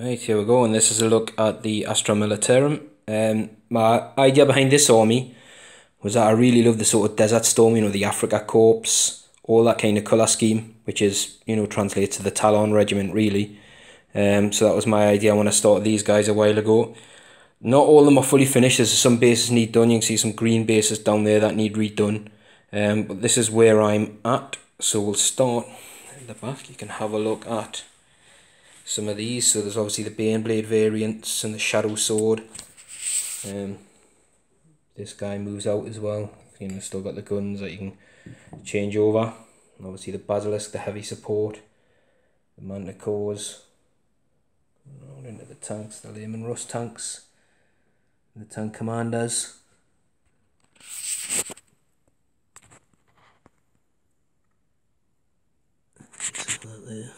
Right, here we go, and this is a look at the Astra Militarum. Um, my idea behind this army was that I really love the sort of Desert Storm, you know, the Africa Corps, all that kind of colour scheme, which is, you know, translates to the Tallarn Regiment, really. Um, so that was my idea when I started these guys a while ago. Not all of them are fully finished, there's some bases need done, you can see some green bases down there that need redone. Um, but this is where I'm at, so we'll start in the back, you can have a look at some of these. So there's obviously the Baneblade variants and the Shadow Sword. Um, this guy moves out as well. You know, still got the guns that you can change over. Obviously the Basilisk, the heavy support, the Manticores. Into the tanks, the Leman Russ tanks, the tank commanders. there.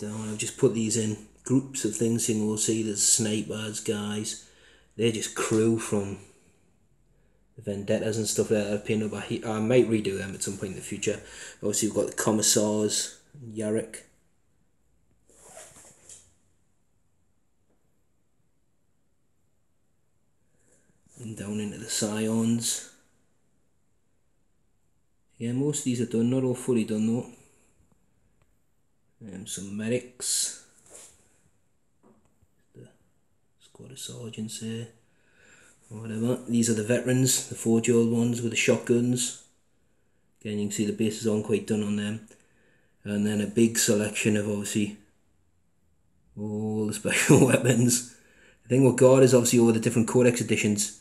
And down. I've just put these in groups of things and we'll see there's snipers guys. They're just crew from the vendettas and stuff like that I've painted up. I might redo them at some point in the future. Obviously we've got the commissars Yarrick. And down into the scions. Yeah most of these are done. Not all fully done though um, some medics, the squad of sergeants here, whatever. These are the veterans, the 40 year old ones with the shotguns. Again, you can see the bases aren't quite done on them. And then a big selection of obviously all the special weapons. The thing with God is obviously all the different codex editions.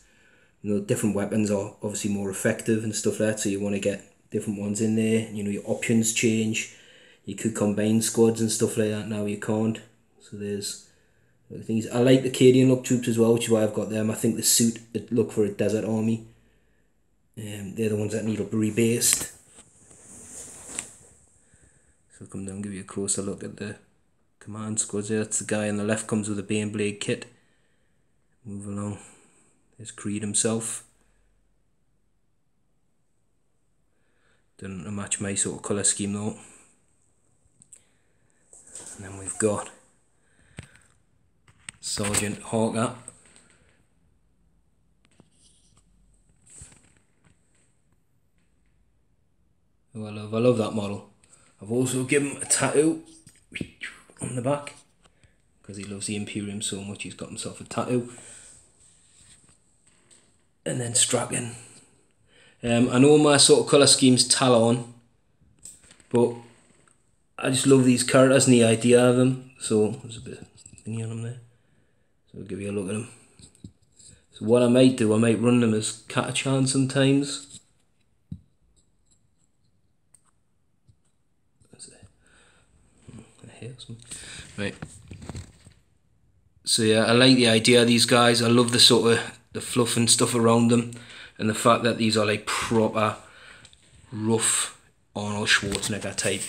You know, different weapons are obviously more effective and stuff like that, so you want to get different ones in there. You know, your options change you could combine squads and stuff like that. Now you can't. So there's things. I like the Cadian look troops as well, which is why I've got them. I think the suit look for a desert army. Um, they're the ones that need to be rebased. So come down, give you a closer look at the command squads there. That's the guy on the left comes with a Bane Blade kit. Move along. There's Creed himself. Doesn't match my sort of colour scheme though. And then we've got Sergeant Harker. Oh, I love, I love that model. I've also given him a tattoo on the back because he loves the Imperium so much he's got himself a tattoo. And then Straken. Um, I know my sort of colour scheme's Tallarn, but I just love these characters and the idea of them. So there's a bit of thingy on them there. So I'll give you a look at them. So what I might do, I might run them as Catachan sometimes. Hmm, right. So yeah, I like the idea of these guys. I love the sort of the fluff and stuff around them, and the fact that these are like proper rough Arnold Schwarzenegger type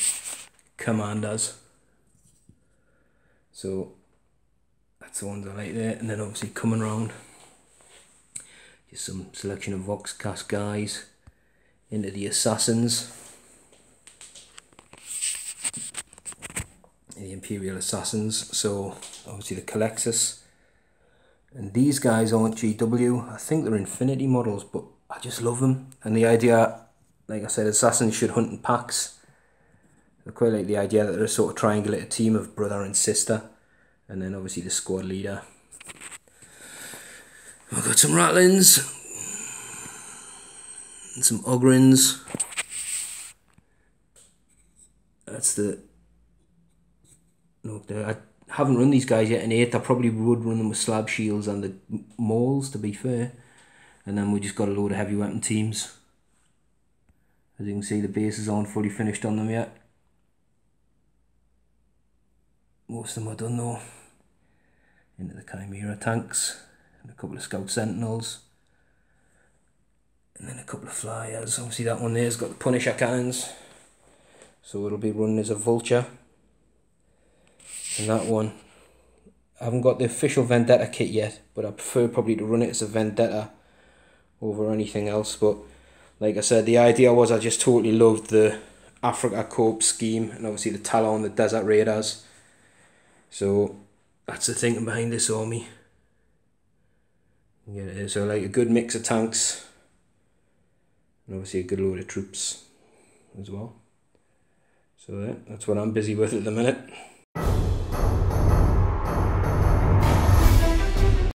commanders. So that's the ones I like there. And then obviously coming around, just some selection of Voxcast guys into the Assassins. The Imperial Assassins. So obviously the Culexus. And these guys aren't GW. I think they're Infinity models, but I just love them. And the idea, like I said, Assassins should hunt in packs I quite like the idea that they're a sort of triangulated team of brother and sister, and then obviously the squad leader. I've got some Ratlings, and some Ogryns. That's the. Look, I haven't run these guys yet in 8th. I probably would run them with slab shields and the mauls, to be fair. And then we just got a load of heavy weapon teams. As you can see, the bases aren't fully finished on them yet. Most of them are done though. Into the Chimera tanks, and a couple of Scout Sentinels, and then a couple of Flyers. Obviously that one there's got the Punisher cannons, so it'll be run as a Vulture. And that one, I haven't got the official Vendetta kit yet, but I prefer probably to run it as a Vendetta over anything else. But like I said, the idea was I just totally loved the Africa Corps scheme and obviously the Tallarn, the Desert Raiders. So that's the thinking behind this army. Yeah, so like a good mix of tanks and obviously a good load of troops as well. So yeah, that's what I'm busy with at the minute.